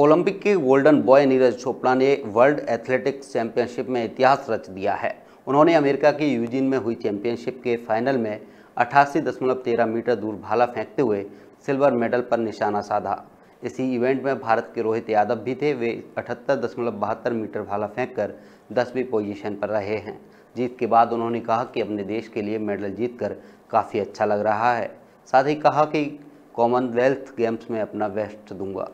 Olympic के golden boy Neeraj Chopra ने world athletics championship में इतिहास रच दिया है। उन्होंने अमेरिका के यूजिन में हुई चैंपियनशिप के फाइनल में अठासी दशमलव तेरह मीटर दूर भाला फेंकते हुए सिल्वर मेडल पर निशाना साधा। इसी इवेंट में भारत के रोहित यादव भी थे। वे अठहत्तर दशमलव बहत्तर मीटर भाला फेंक कर दसवीं पोजीशन पर रहे हैं। जीत के बाद उन्होंने कहा कि अपने देश के लिए मेडल जीतकर काफ़ी अच्छा लग रहा है। साथ ही कहा कि कॉमनवेल्थ गेम्स में अपना बेस्ट दूँगा।